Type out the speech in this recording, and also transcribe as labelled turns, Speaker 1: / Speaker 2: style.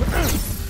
Speaker 1: Ugh.